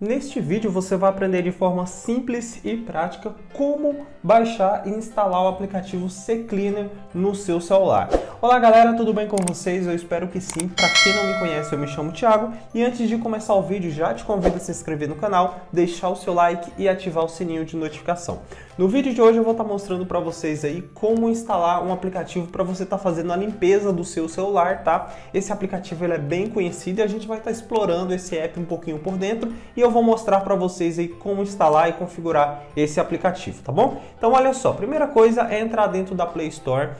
Neste vídeo você vai aprender de forma simples e prática como baixar e instalar o aplicativo CCleaner no seu celular. Olá galera, tudo bem com vocês? Eu espero que sim. Para quem não me conhece, eu me chamo Thiago e antes de começar o vídeo já te convido a se inscrever no canal, deixar o seu like e ativar o sininho de notificação. No vídeo de hoje eu vou estar mostrando para vocês aí como instalar um aplicativo para você estar tá fazendo a limpeza do seu celular, tá? Esse aplicativo ele é bem conhecido e a gente vai estar tá explorando esse app um pouquinho por dentro e eu eu vou mostrar para vocês aí como instalar e configurar esse aplicativo, tá bom? Então olha só, primeira coisa é entrar dentro da Play Store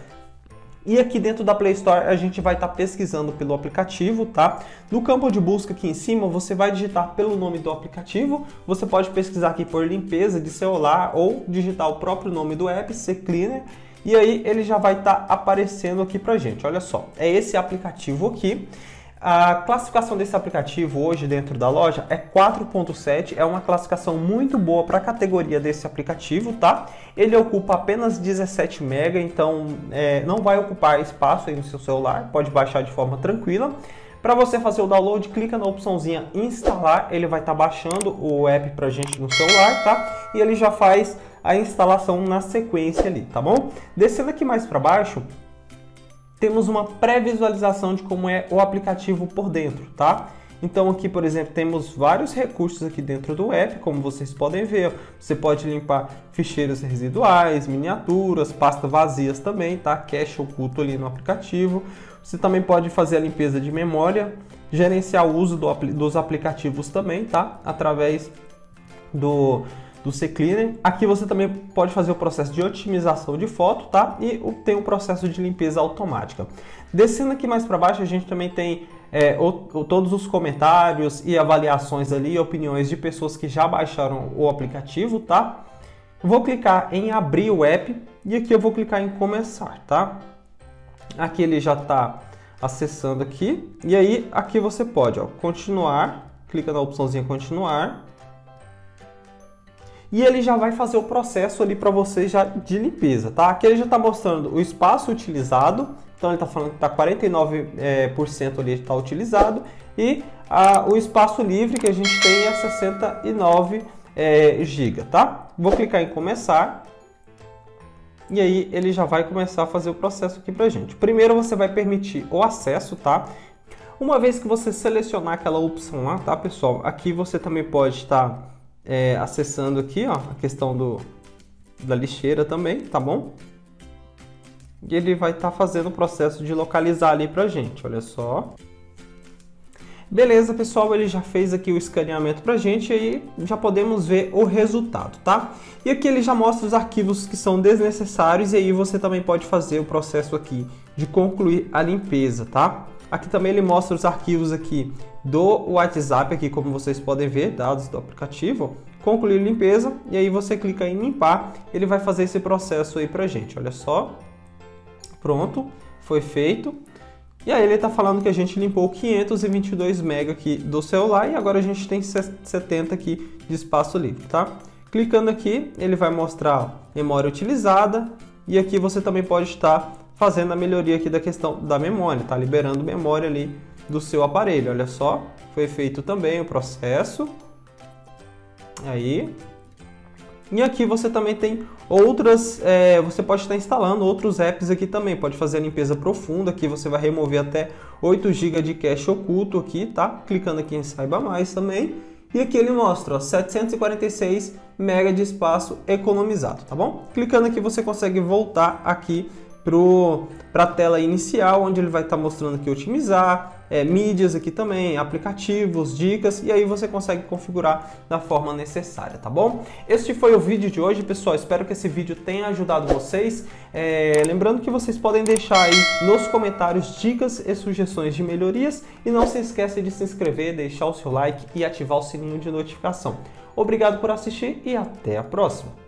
e aqui dentro da Play Store a gente vai estar tá pesquisando pelo aplicativo, tá? No campo de busca aqui em cima você vai digitar pelo nome do aplicativo. Você pode pesquisar aqui por limpeza de celular ou digitar o próprio nome do app, CCleaner. E aí ele já vai estar tá aparecendo aqui pra gente. Olha só, é esse aplicativo aqui. A classificação desse aplicativo hoje dentro da loja é 4.7, é uma classificação muito boa para a categoria desse aplicativo, tá? Ele ocupa apenas 17 MB, então é, não vai ocupar espaço aí no seu celular, pode baixar de forma tranquila. Para você fazer o download, clica na opçãozinha instalar, ele vai estar tá baixando o app para gente no celular, tá? E ele já faz a instalação na sequência ali, tá bom? Descendo aqui mais para baixo, temos uma pré-visualização de como é o aplicativo por dentro, tá? Então aqui, por exemplo, temos vários recursos aqui dentro do app, como vocês podem ver. Você pode limpar ficheiros residuais, miniaturas, pastas vazias também, tá? Cache oculto ali no aplicativo. Você também pode fazer a limpeza de memória, gerenciar o uso do, dos aplicativos também, tá? Através do do CCleaner. Aqui você também pode fazer o processo de otimização de foto, tá? E tem o processo de limpeza automática. Descendo aqui mais para baixo, a gente também tem é, o, o, todos os comentários e avaliações ali, opiniões de pessoas que já baixaram o aplicativo, tá? Vou clicar em abrir o app e aqui eu vou clicar em começar, tá? Aqui ele já está acessando aqui e aí aqui você pode, ó, continuar, clica na opçãozinha continuar e ele já vai fazer o processo ali para você já de limpeza, tá? Aqui ele já está mostrando o espaço utilizado, então ele está falando que está 49% é, por cento ali está utilizado e a, o espaço livre que a gente tem é 69 é, GB, tá? Vou clicar em começar e aí ele já vai começar a fazer o processo aqui para gente. Primeiro você vai permitir o acesso, tá? Uma vez que você selecionar aquela opção lá, tá pessoal? Aqui você também pode estar tá é, acessando aqui, ó, a questão do, da lixeira também, tá bom? E ele vai estar tá fazendo o processo de localizar ali pra gente, olha só. Beleza, pessoal, ele já fez aqui o escaneamento pra gente e aí já podemos ver o resultado, tá? E aqui ele já mostra os arquivos que são desnecessários e aí você também pode fazer o processo aqui de concluir a limpeza, tá? Aqui também ele mostra os arquivos aqui do WhatsApp, aqui como vocês podem ver, dados do aplicativo. Concluir limpeza e aí você clica em limpar, ele vai fazer esse processo aí pra gente. Olha só, pronto, foi feito. E aí ele está falando que a gente limpou 522 MB aqui do celular e agora a gente tem 70 aqui de espaço livre, tá? Clicando aqui, ele vai mostrar memória utilizada e aqui você também pode estar fazendo a melhoria aqui da questão da memória, tá liberando memória ali do seu aparelho. Olha só, foi feito também o processo. Aí. E aqui você também tem outras, é, você pode estar instalando outros apps aqui também, pode fazer a limpeza profunda, aqui você vai remover até 8 GB de cache oculto aqui, tá? Clicando aqui em saiba mais também. E aqui ele mostra ó, 746 MB de espaço economizado, tá bom? Clicando aqui você consegue voltar aqui para a tela inicial, onde ele vai estar tá mostrando aqui otimizar, é, mídias aqui também, aplicativos, dicas, e aí você consegue configurar da forma necessária, tá bom? Este foi o vídeo de hoje, pessoal. Espero que esse vídeo tenha ajudado vocês. É, lembrando que vocês podem deixar aí nos comentários dicas e sugestões de melhorias e não se esqueça de se inscrever, deixar o seu like e ativar o sininho de notificação. Obrigado por assistir e até a próxima!